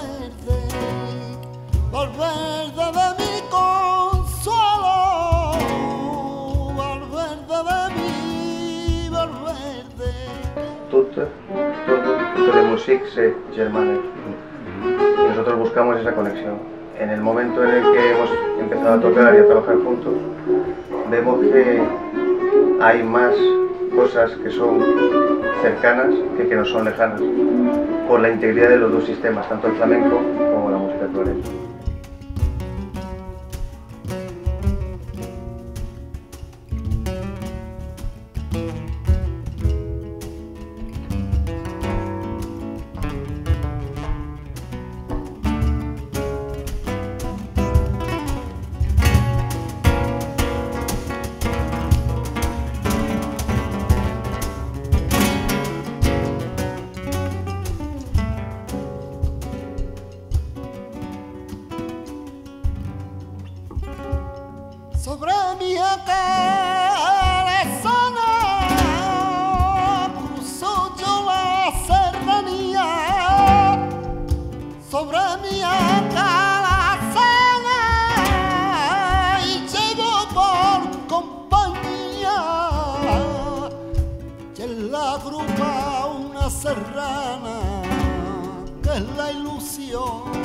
Valverde, Valverde de mi consuelo, Valverde de mi Valverde. Tutte, le musique c'est germane. Y nosotros buscamos esa conexión. En el momento en el que hemos empezado a tocar y a trabajar juntos, vemos que hay más cosas que son cercanas que que no son lejanas, por la integridad de los dos sistemas, tanto el flamenco como la música actual. Oh.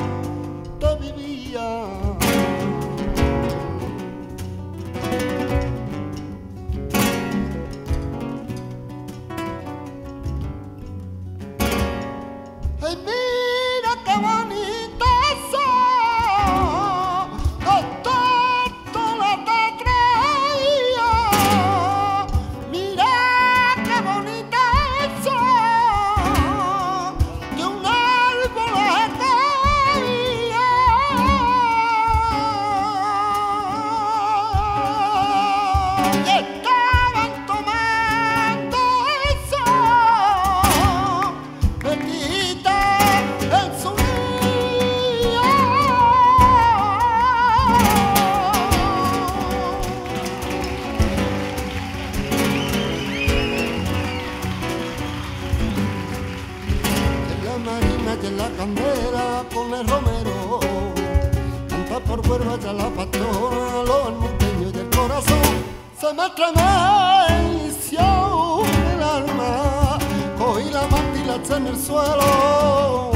Y la eché en el suelo.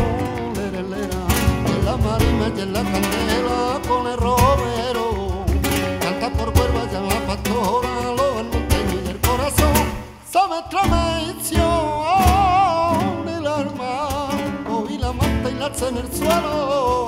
Lera, lera. En la marina y en la candela con el romero. Canta por cuerva ya la pastora Los monteños del corazón. Se me estremeció el alma Cogí la manta y la en el suelo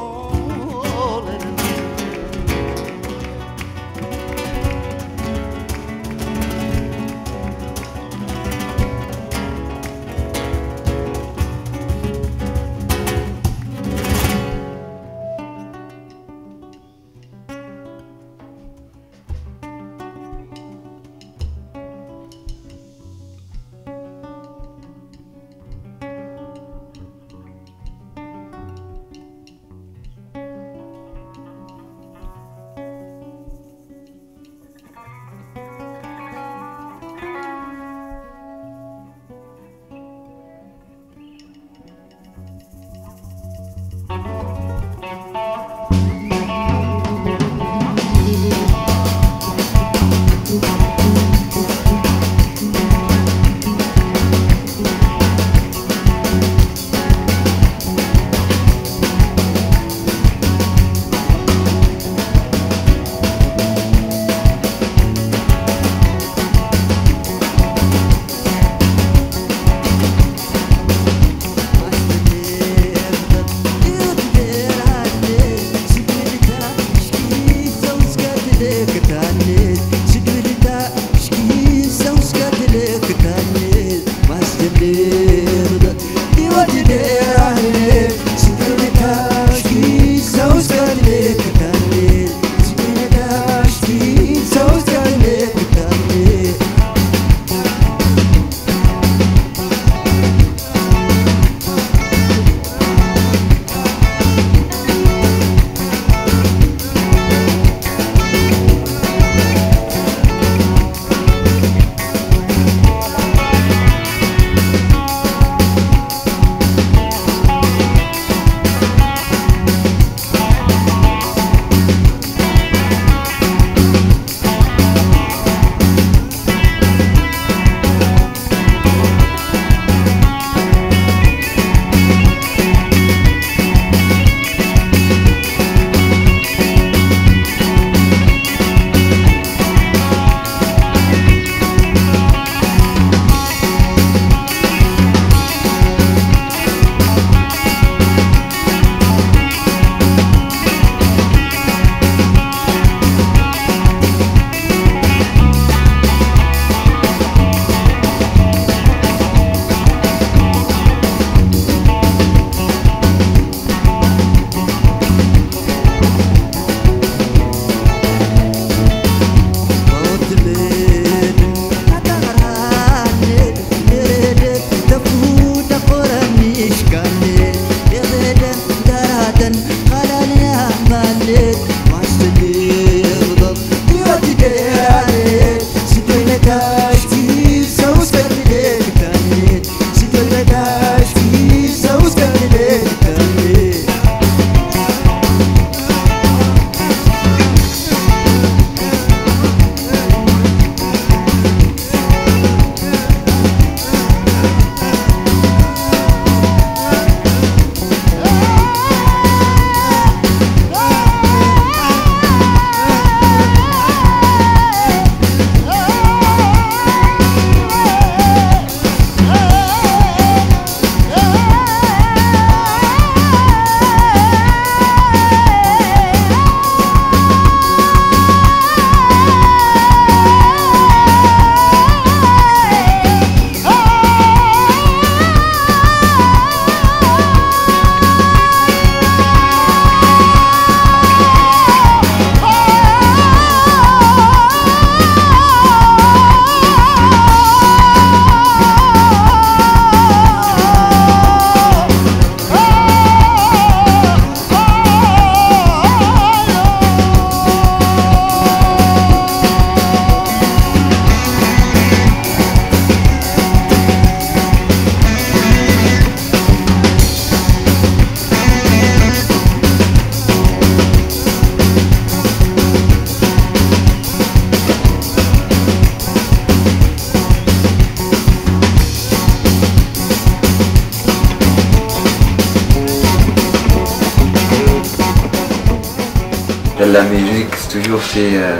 la musique, c'est toujours euh,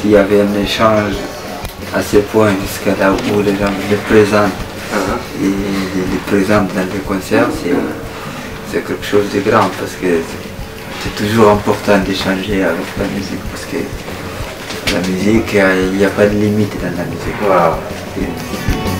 s'il y avait un échange à ce point jusqu'à là où les gens les présentent. Et les, les présentent dans les concerts, c'est, quelque chose de grand parce que c'est toujours important d'échanger avec la musique parce que la musique, euh, il n'y a pas de limite dans la musique. Et-